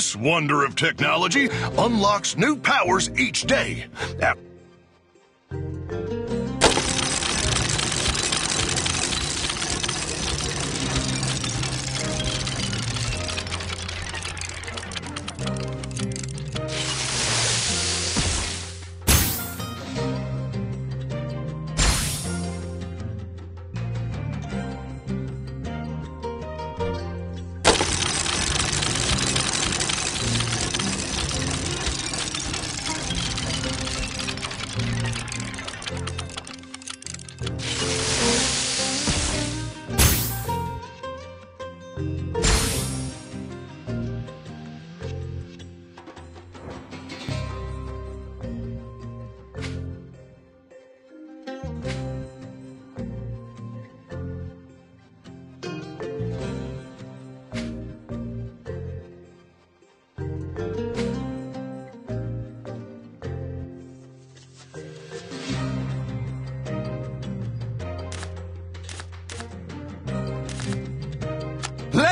This wonder of technology unlocks new powers each day.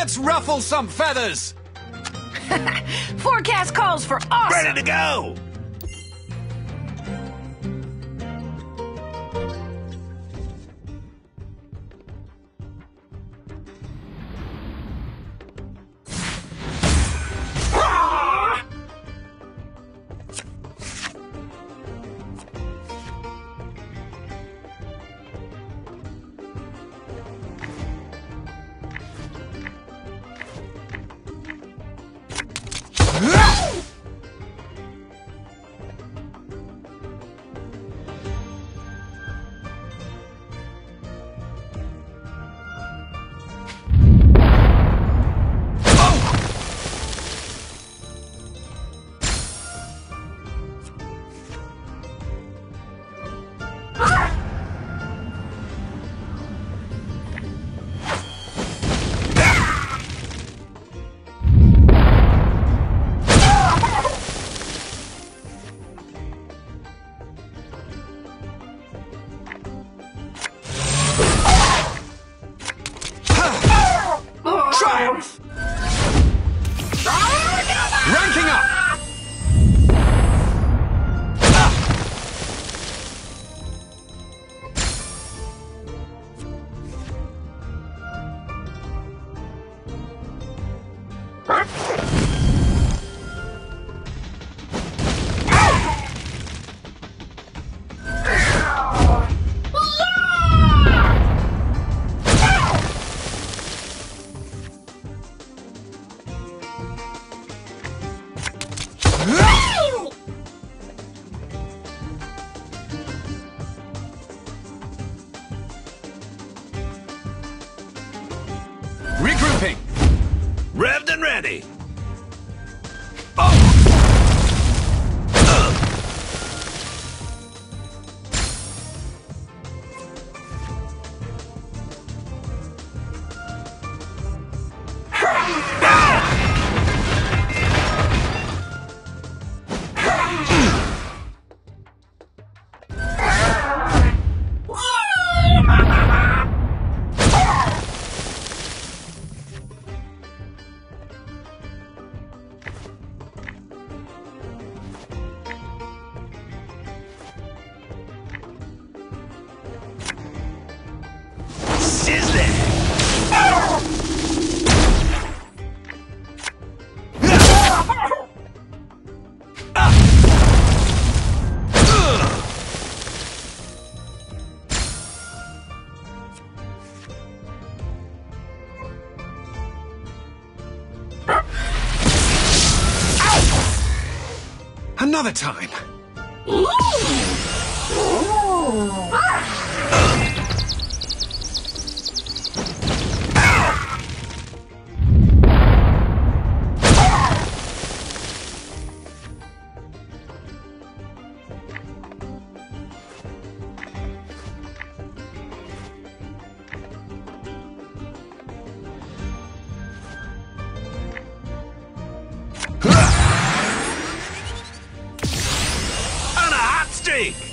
Let's ruffle some feathers! Forecast calls for awesome. Ready to go! Revved and ready! Another time! On a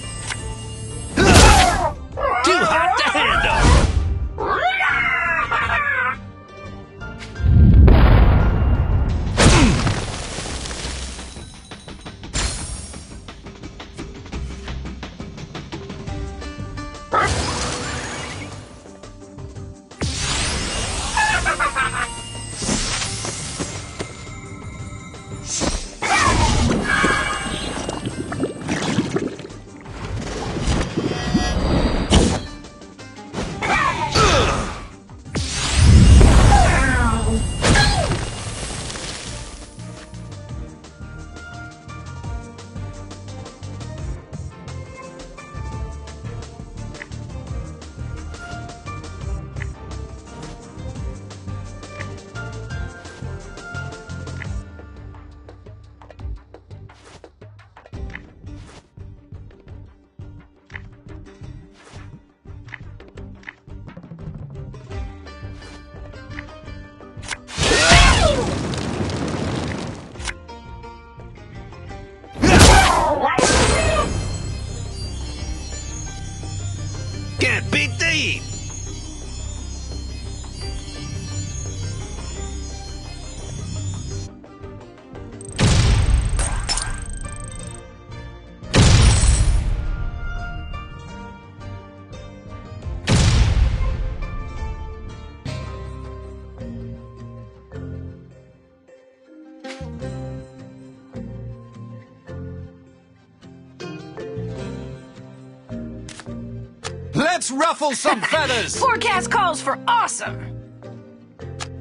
Let's ruffle some feathers! Forecast calls for awesome.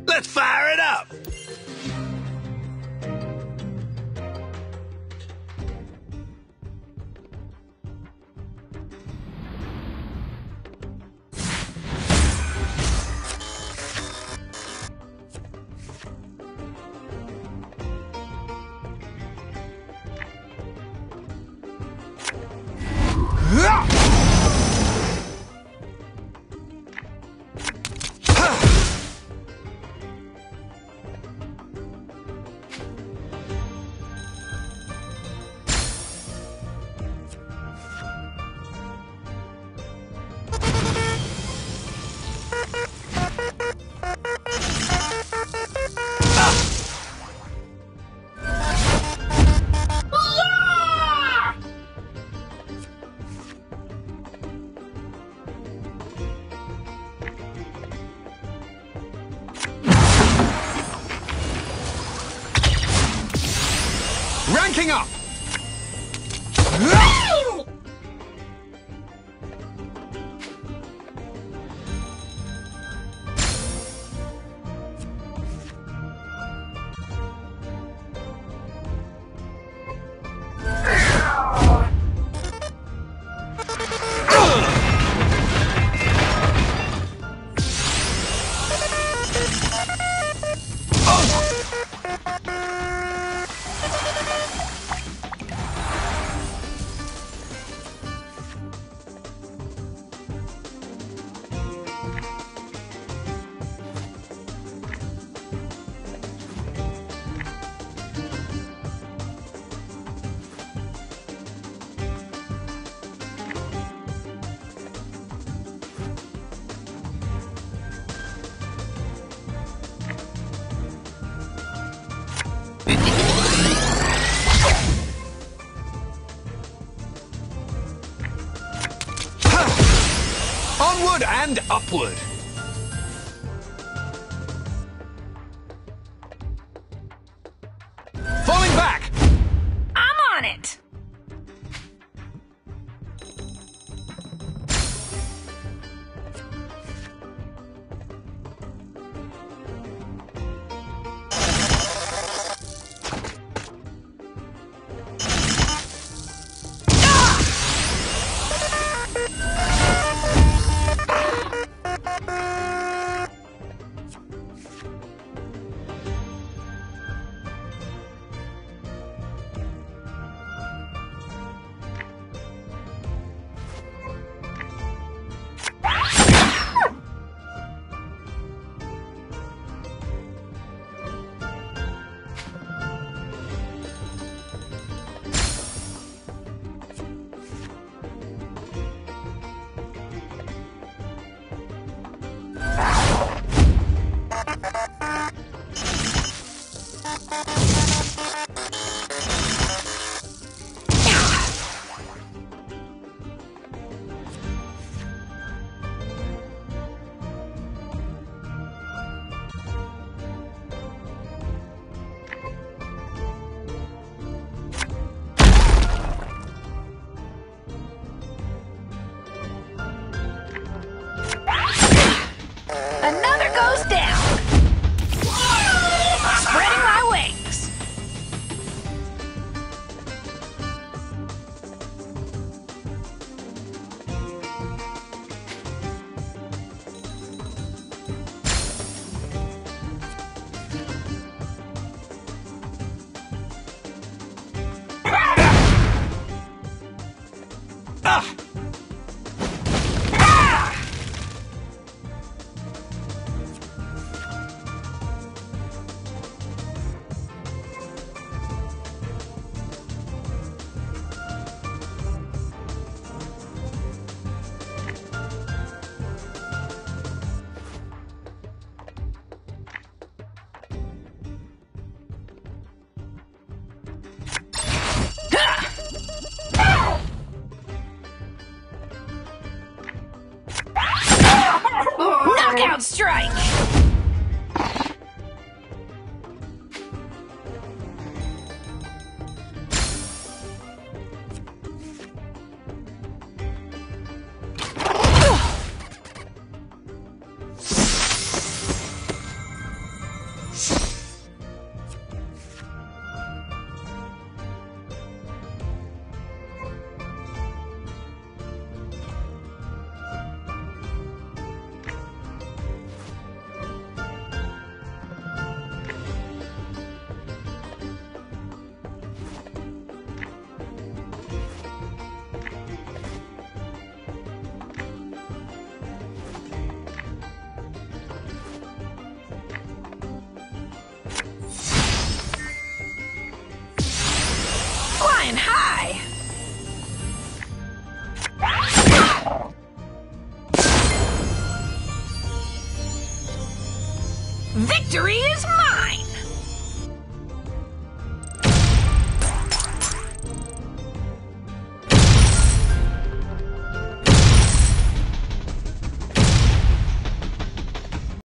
Let's fire it up! Onward and upward! Goes down. Victory is